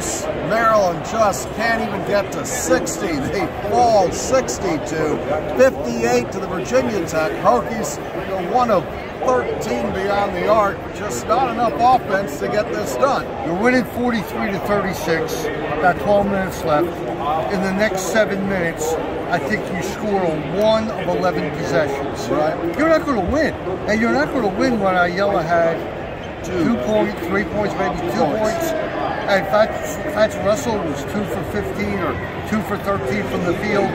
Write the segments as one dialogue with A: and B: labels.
A: Maryland just can't even get to 60. They fall 62, 58 to the Virginia Tech. Hokies one of 13 beyond the arc. Just not enough offense to get this done.
B: You're winning 43 to 36. Got 12 minutes left. In the next seven minutes, I think you score on one of 11 possessions.
A: Right.
B: You're not going to win. And you're not going to win when Ayala had two, two points, three points, maybe two points. points. And Fatts, Russell was two for 15 or two for 13 from the field.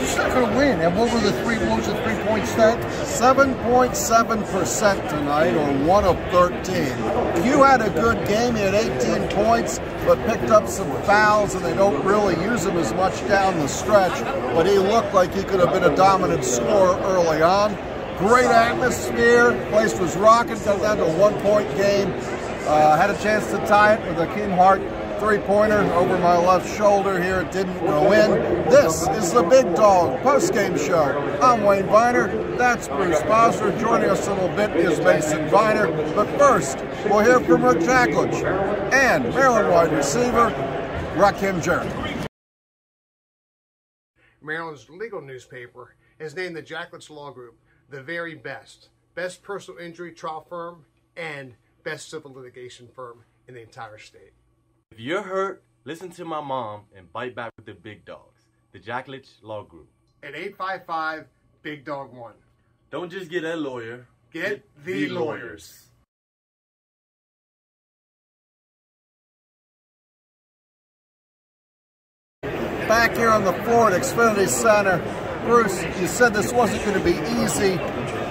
B: Just not going to win. And what were the three? What was the three point stat?
A: 7.7 percent tonight, or one of 13. You had a good game. He had 18 points, but picked up some fouls, and they don't really use him as much down the stretch. But he looked like he could have been a dominant scorer early on. Great atmosphere. Place was rocking. Got down to a one-point game. Uh, had a chance to tie it with Hakim Hart three-pointer over my left shoulder here. It didn't go in. This is the Big Dog post-game show. I'm Wayne Viner. That's Bruce Bowser. Joining us a little bit is Mason Viner. But first, we'll hear from Rick Jaklitsch and Maryland wide receiver Rakim Jarrett.
C: Maryland's legal newspaper has named the Jaklitsch Law Group the very best, best personal injury trial firm and best civil litigation firm in the entire state.
D: If you're hurt, listen to my mom and bite back with the big dogs, the Jaklitsch Law Group.
C: At 855 Big Dog 1.
D: Don't just get a lawyer,
C: get, get the, the lawyers. lawyers.
A: Back here on the floor at Xfinity Center, Bruce, you said this wasn't going to be easy.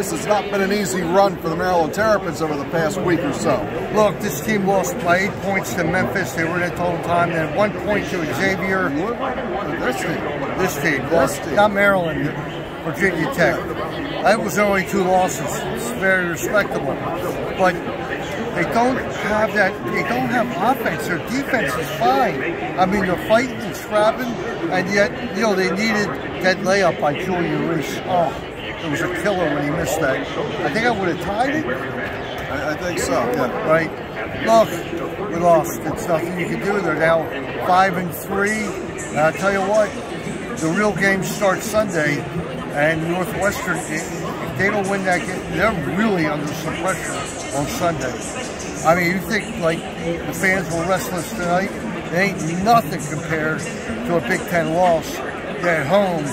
A: This has not been an easy run for the Maryland Terrapins over the past week or so.
B: Look, this team lost by eight points to Memphis. They were in it total time. Then one point to Xavier.
A: This team.
B: This team. This team. Not Maryland. Virginia Tech. That was only two losses. It's very respectable. But they don't have that. They don't have offense. Their defense is fine. I mean, they're fighting and scrapping, and yet, you know, they needed that layup by Julian Reese. Oh, it was a killer when he missed that. I think I would have tied it.
A: I, I think so, yeah.
B: Right. Look, we lost. It's nothing you can do. They're now five and three. And I'll tell you what, the real game starts Sunday, and Northwestern, if they don't win that game, they're really under some pressure on Sunday. I mean, you think like the fans were restless tonight? It ain't nothing compared to a Big Ten loss at home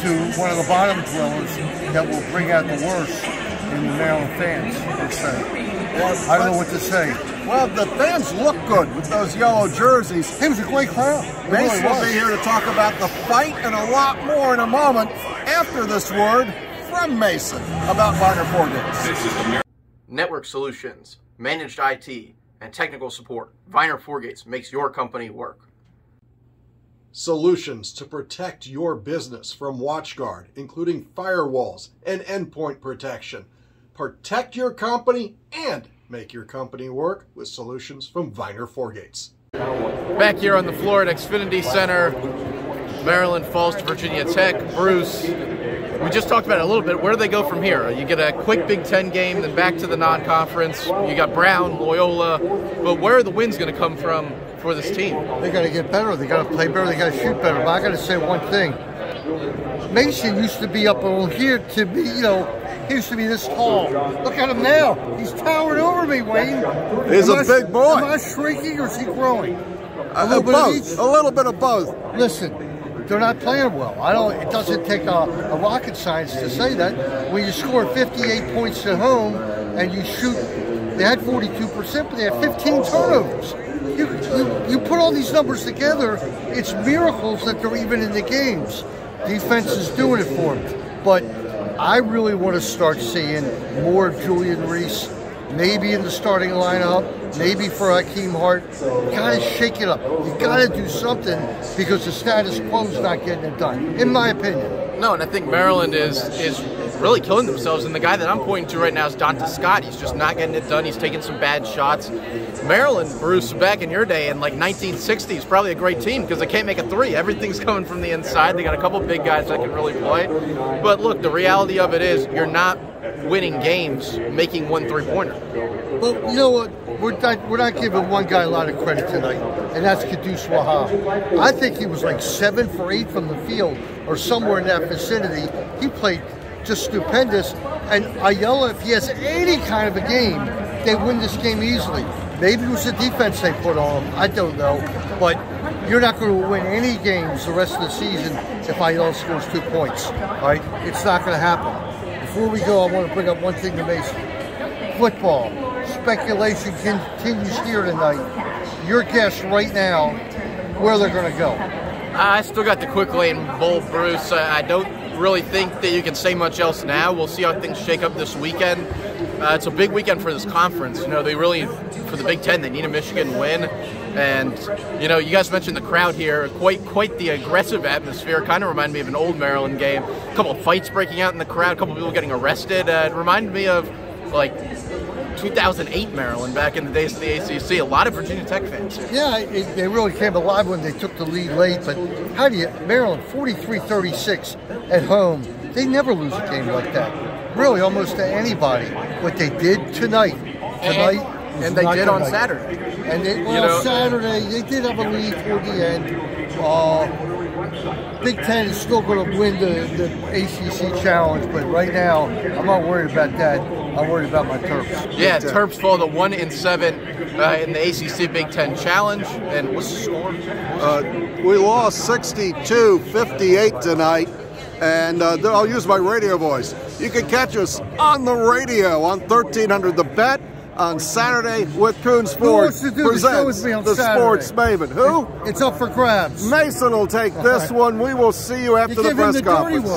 B: to one of the bottom dwellers that will bring out the worst in the Maryland fans, per se. I don't know what to say.
A: Well, the fans look good with those yellow jerseys.
B: It was a great crowd.
A: Mason really will be here to talk about the fight and a lot more in a moment after this word from Mason about Viner Forgates.
E: Network Solutions, Managed IT, and Technical Support. Viner Forgates makes your company work
A: solutions to protect your business from WatchGuard, including firewalls and endpoint protection. Protect your company and make your company work with solutions from Viner Forgates.
F: Back here on the floor at Xfinity Center, Maryland falls to Virginia Tech. Bruce, we just talked about it a little bit. Where do they go from here? You get a quick Big Ten game, then back to the non-conference. You got Brown, Loyola, but where are the wins going to come from for this team?
B: They got to get better. They got to play better. They got to shoot better. But I got to say one thing. Mason used to be up on here to be, you know, he used to be this tall. Look at him now. He's towering over me, Wayne.
A: He's am a I, big boy.
B: Am I shrinking or is he growing?
A: A, little bit both. of each. A little bit of both.
B: Listen, they're not playing well. I don't. It doesn't take a, a rocket science to say that. When you score 58 points at home and you shoot, they had 42 percent, but they had 15 turnovers. You, you, put all these numbers together, it's miracles that they're even in the games. Defense is doing it for them. But I really want to start seeing more Julian Reese maybe in the starting lineup, maybe for Hakim Hart. You gotta shake it up. You gotta do something because the status quo is not getting it done, in my opinion.
F: No, and I think Maryland is is really killing themselves. And the guy that I'm pointing to right now is Donta Scott. He's just not getting it done. He's taking some bad shots. Maryland, Bruce, back in your day in like 1960 is probably a great team because they can't make a three. Everything's coming from the inside. They got a couple big guys that can really play. But look, the reality of it is you're not winning games making one three pointer.
B: Well, you know what? We're not, we're not giving one guy a lot of credit tonight, and that's Qudus Wahab. I think he was like seven for eight from the field or somewhere in that vicinity. He played just stupendous. And Ayala, if he has any kind of a game, they win this game easily. Maybe it was the defense they put on him. I don't know. But you're not going to win any games the rest of the season if Ayala scores two points. All right? It's not going to happen. Before we go, I want to bring up one thing to Mason. Football. Speculation continues here tonight. Your guess right now where they're going to go.
F: I still got the quick lane bowl, Bruce. I don't really think that you can say much else now. We'll see how things shake up this weekend. Uh, it's a big weekend for this conference. You know, they really, for the Big Ten, they need a Michigan win. And you know, you guys mentioned the crowd here. Quite, quite the aggressive atmosphere. Kind of reminded me of an old Maryland game. A couple of fights breaking out in the crowd. A couple of people getting arrested. Uh, it reminded me of like 2008 Maryland back in the days of the ACC. A lot of Virginia Tech fans. Here.
B: Yeah, it, they really came alive when they took the lead late. But how do you Maryland 43-36 at home? They never lose a game like that. Really, almost to anybody. What they did tonight, tonight,
F: and, and they did on Saturday.
B: And they, well, you know, Saturday they did have a lead toward the end. Uh, Big Ten is still going to win the, the ACC challenge, but right now I'm not worried about that. I'm worried about my Terps.
F: Yeah, Terps fall to one in seven uh, in the ACC Big Ten challenge. And what's the score?
A: Uh, we lost 62-58 tonight. And uh, I'll use my radio voice. You can catch us on the radio on 1300 The Bet on Saturday with Coon Sports.
B: Who wants to do the show with me on
A: the Sports Maven. Who?
B: It's up for grabs.
A: Mason will take this one. We will see you after
B: You
A: the press
B: the
A: conference.